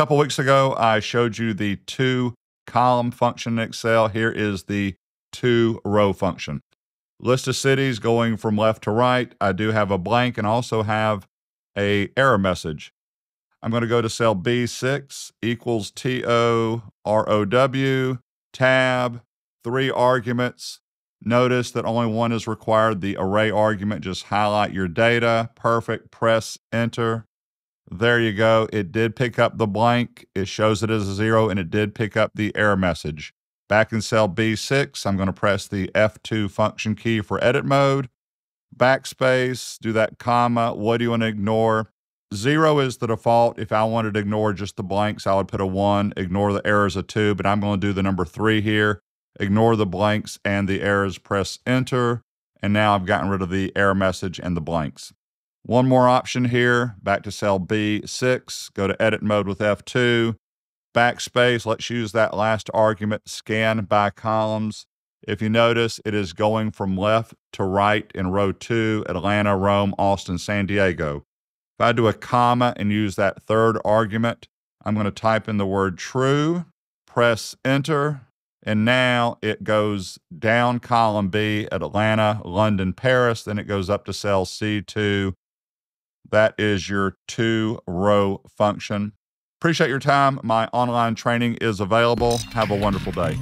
couple weeks ago, I showed you the two column function in Excel. Here is the TOROW function. List of cities going from left to right. I do have a blank and also have a error message. I'm going to go to cell B6 equals T O R O W, tab, three arguments. Notice that only one is required, the array argument. Just highlight your data. Perfect. Press enter. There you go. It did pick up the blank. It shows it as a zero, and it did pick up the error message. Back in cell B6, I'm going to press the F2 function key for edit mode. Backspace, do that comma. What do you want to ignore? Zero is the default. If I wanted to ignore just the blanks, I would put a one, ignore the errors a two, but I'm going to do the number three here. Ignore the blanks and the errors, press enter. And now I've gotten rid of the error message and the blanks. One more option here, back to cell B6, go to edit mode with F2 backspace. Let's use that last argument, scan by columns. If you notice, it is going from left to right in row two, Atlanta, Rome, Austin, San Diego. If I do a comma and use that third argument, I'm going to type in the word true, press enter, and now it goes down column B, Atlanta, London, Paris, then it goes up to cell C2. That is your TOROW function. Appreciate your time. My online training is available. Have a wonderful day.